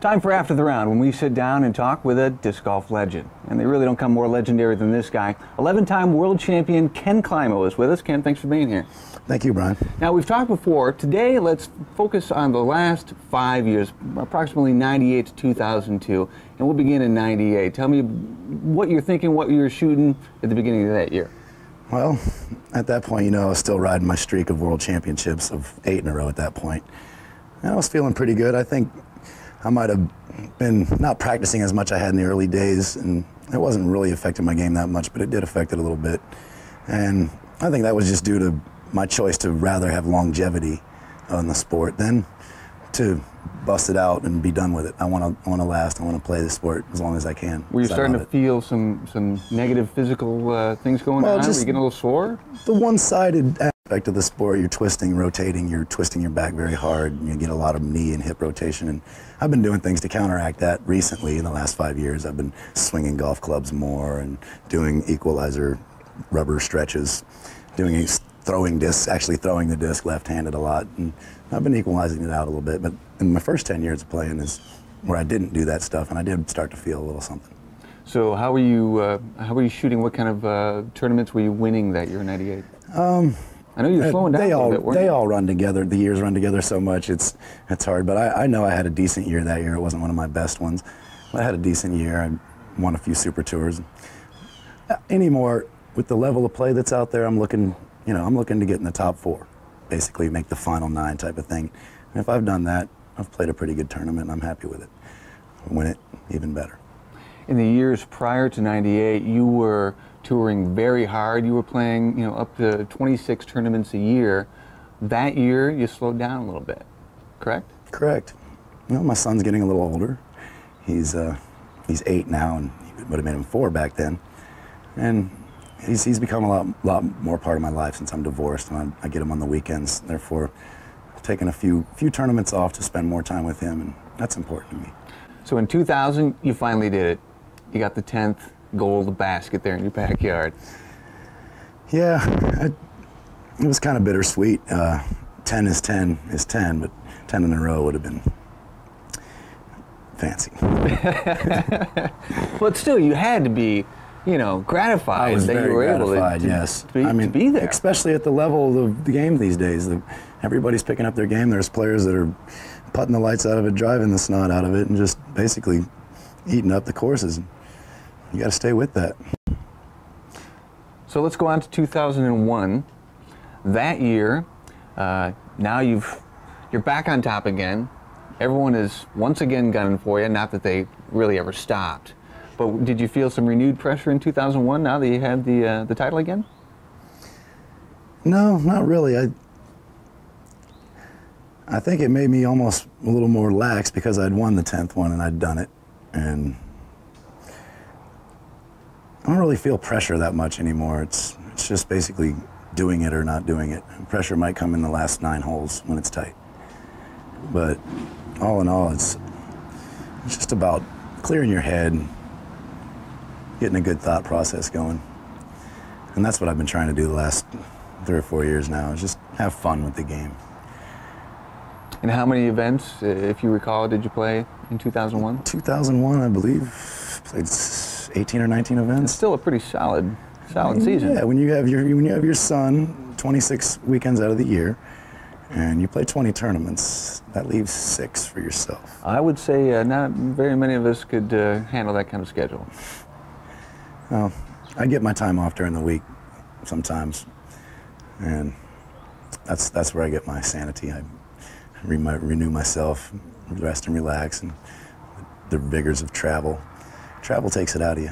Time for After the Round, when we sit down and talk with a disc golf legend. And they really don't come more legendary than this guy. 11 time world champion Ken Climo is with us. Ken, thanks for being here. Thank you, Brian. Now, we've talked before. Today, let's focus on the last five years, approximately 98 to 2002. And we'll begin in 98. Tell me what you're thinking, what you were shooting at the beginning of that year. Well, at that point, you know, I was still riding my streak of world championships of eight in a row at that point. And I was feeling pretty good. I think I might have been not practicing as much I had in the early days, and it wasn't really affecting my game that much, but it did affect it a little bit. And I think that was just due to my choice to rather have longevity in the sport than to bust it out and be done with it. I want to I want to last. I want to play the sport as long as I can. Were you starting to it. feel some some negative physical uh, things going well, on? Just Were you getting a little sore? The one-sided aspect of the sport, you're twisting, rotating, you're twisting your back very hard, and you get a lot of knee and hip rotation. And I've been doing things to counteract that recently in the last five years. I've been swinging golf clubs more and doing equalizer rubber stretches, doing throwing discs, actually throwing the disc left-handed a lot. And I've been equalizing it out a little bit, but in my first 10 years of playing is where I didn't do that stuff, and I did start to feel a little something. So how were you? Uh, how were you shooting? What kind of uh, tournaments were you winning that year in '98? Um, I know you're uh, slowing down they all, bit, They you? all run together. The years run together so much. It's it's hard. But I, I know I had a decent year that year. It wasn't one of my best ones. I had a decent year. I won a few super tours. Uh, anymore, with the level of play that's out there, I'm looking. You know, I'm looking to get in the top four, basically make the final nine type of thing. And if I've done that, I've played a pretty good tournament. and I'm happy with it. Win it, even better. In the years prior to '98, you were touring very hard. You were playing, you know, up to 26 tournaments a year. That year, you slowed down a little bit, correct? Correct. You know, my son's getting a little older. He's uh, he's eight now, and he would have made him four back then. And he's, he's become a lot, lot more part of my life since I'm divorced, and I, I get him on the weekends. Therefore, taking a few few tournaments off to spend more time with him, and that's important to me. So in 2000, you finally did it. You got the 10th gold basket there in your backyard. Yeah, I, it was kind of bittersweet. Uh, 10 is 10 is 10, but 10 in a row would have been fancy. but still, you had to be, you know, gratified that you were able to, yes. to, be, I mean, to be there. Especially at the level of the game these days. The, everybody's picking up their game. There's players that are putting the lights out of it, driving the snot out of it, and just basically eating up the courses you got to stay with that. So let's go on to 2001. That year, uh, now you've you're back on top again. Everyone is once again gunning for you. Not that they really ever stopped, but did you feel some renewed pressure in 2001 now that you had the uh, the title again? No, not really. I I think it made me almost a little more lax because I'd won the 10th one and I'd done it, and I don't really feel pressure that much anymore. It's it's just basically doing it or not doing it. Pressure might come in the last nine holes when it's tight. But all in all, it's it's just about clearing your head, getting a good thought process going. And that's what I've been trying to do the last three or four years now, is just have fun with the game. And how many events, uh, if you recall, did you play in 2001? 2001, I believe. Played 18 or 19 events. It's still a pretty solid, solid I mean, season. Yeah, when you have your when you have your son 26 weekends out of the year, and you play 20 tournaments, that leaves six for yourself. I would say uh, not very many of us could uh, handle that kind of schedule. Well, I get my time off during the week sometimes, and that's that's where I get my sanity. I re renew myself, rest and relax, and the rigors of travel travel takes it out of you.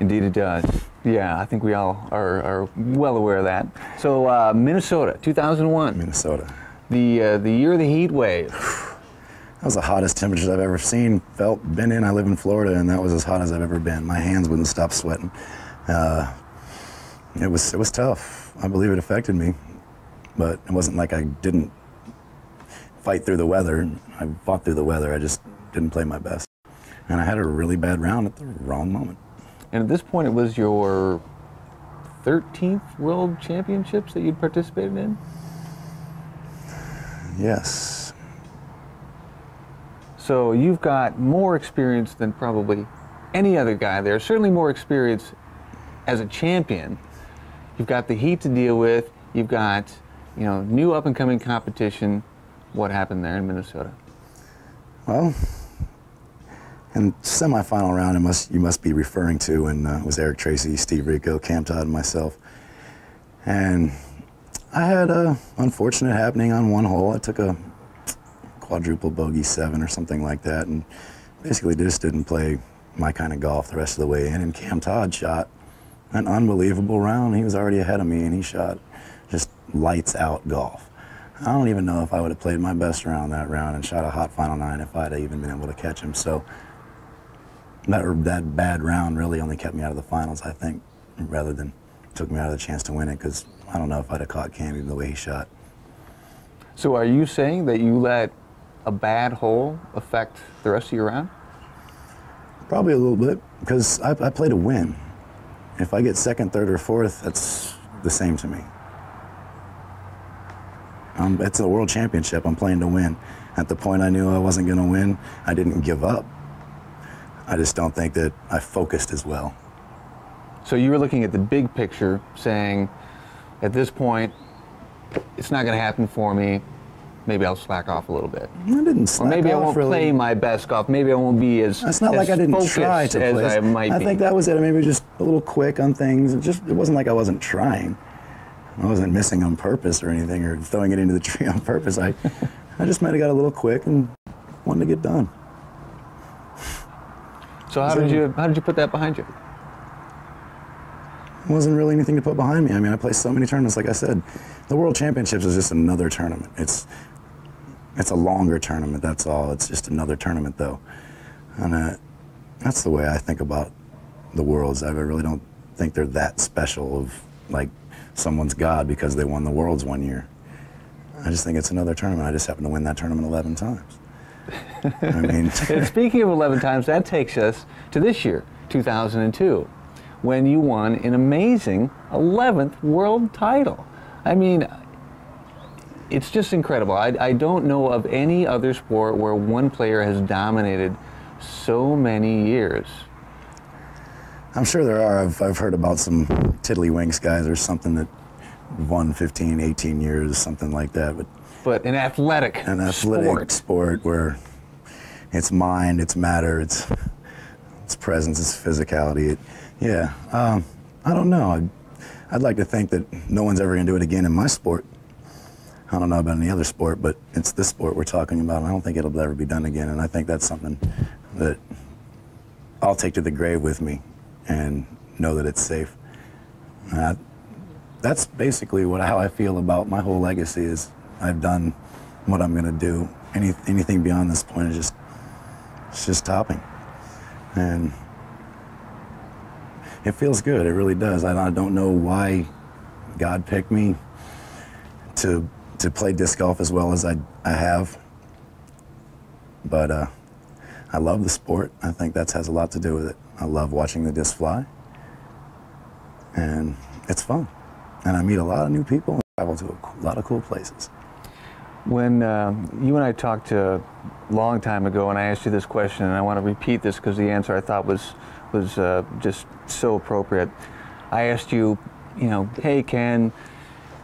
Indeed, it does. Yeah, I think we all are, are well aware of that. So, uh, Minnesota, 2001. Minnesota. The uh, the year of the heat wave. that was the hottest temperatures I've ever seen, felt, been in. I live in Florida, and that was as hot as I've ever been. My hands wouldn't stop sweating. Uh, it was it was tough. I believe it affected me, but it wasn't like I didn't fight through the weather. I fought through the weather. I just didn't play my best and I had a really bad round at the wrong moment. And at this point, it was your 13th World Championships that you'd participated in? Yes. So you've got more experience than probably any other guy there. Certainly more experience as a champion. You've got the heat to deal with. You've got, you know, new up and coming competition. What happened there in Minnesota? Well, in semifinal round, must you must be referring to, and uh, was Eric Tracy, Steve Rico, Cam Todd, and myself. And I had a unfortunate happening on one hole. I took a quadruple bogey seven or something like that, and basically just didn't play my kind of golf the rest of the way in. And Cam Todd shot an unbelievable round. He was already ahead of me, and he shot just lights out golf. I don't even know if I would have played my best round that round and shot a hot final nine if I'd even been able to catch him. So that, that bad round really only kept me out of the finals, I think, rather than took me out of the chance to win it because I don't know if I'd have caught Cam the way he shot. So are you saying that you let a bad hole affect the rest of your round? Probably a little bit because I, I play to win. If I get second, third, or fourth, that's the same to me. Um, it's a world championship. I'm playing to win. At the point I knew I wasn't going to win, I didn't give up. I just don't think that I focused as well. So you were looking at the big picture, saying, at this point, it's not going to happen for me. Maybe I'll slack off a little bit. I didn't slack off. Or maybe I won't really. play my best golf. Maybe I won't be as. It's not as like I didn't try to as play. I might I be. think that was it. Maybe just a little quick on things. It just it wasn't like I wasn't trying. I wasn't missing on purpose or anything or throwing it into the tree on purpose. I I just might have got a little quick and wanted to get done. So how did you how did you put that behind you? It wasn't really anything to put behind me. I mean, I play so many tournaments. Like I said, the World Championships is just another tournament. It's it's a longer tournament. That's all. It's just another tournament, though, and uh, that's the way I think about the Worlds. I really don't think they're that special of like someone's god because they won the Worlds one year. I just think it's another tournament. I just happen to win that tournament 11 times. I mean, And speaking of 11 times, that takes us to this year, 2002, when you won an amazing 11th world title. I mean, it's just incredible. I, I don't know of any other sport where one player has dominated so many years. I'm sure there are. I've, I've heard about some tiddlywinks guys or something that won 15, 18 years, something like that. But But an athletic, an athletic sport. sport where it's mind, it's matter, it's it's presence, it's physicality. It, yeah, um, I don't know. I'd, I'd like to think that no one's ever going to do it again in my sport. I don't know about any other sport, but it's this sport we're talking about. and I don't think it'll ever be done again, and I think that's something that I'll take to the grave with me and know that it's safe. Uh, that's basically what how I feel about my whole legacy is I've done what I'm going to do. Any, anything beyond this point is just it's just topping, and it feels good. It really does. I, I don't know why God picked me to to play disc golf as well as I I have, but uh, I love the sport. I think that has a lot to do with it. I love watching the disc fly, and it's fun. And I meet a lot of new people and travel to a lot of cool places. When uh, you and I talked a long time ago, and I asked you this question, and I want to repeat this because the answer I thought was was uh, just so appropriate. I asked you, you know, hey Ken,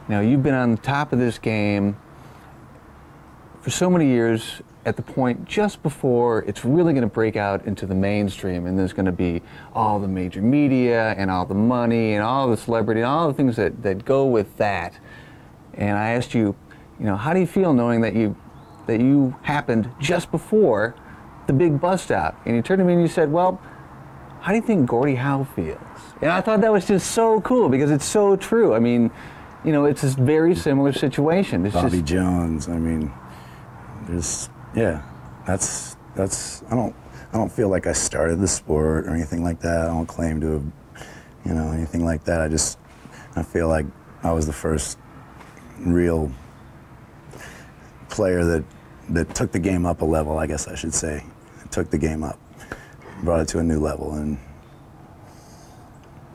you know, you've been on the top of this game for so many years at the point just before it's really going to break out into the mainstream and there's going to be all the major media and all the money and all the celebrity and all the things that, that go with that. And i asked you you know how do you feel knowing that you that you happened just before the big bust out? And you turned to me and you said well how do you think gordie howe feels? And i thought that was just so cool because it's so true. I mean you know it's this very similar situation. It's Bobby just Jones. I mean, there's yeah, that's that's I don't I don't feel like I started the sport or anything like that. I don't claim to have you know anything like that. I just I feel like I was the first real player that that took the game up a level. I guess I should say, took the game up, brought it to a new level, and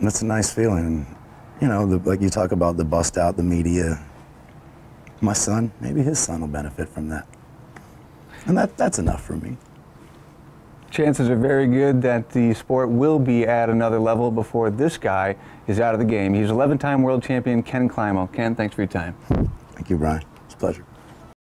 that's a nice feeling. You know, the, like you talk about the bust out, the media. My son, maybe his son will benefit from that. And that, that's enough for me. chances are very good that the sport will be at another level before this guy is out of the game. He's 11 time world champion Ken Climo. Ken, thanks for your time. Thank you, Brian. It's a pleasure.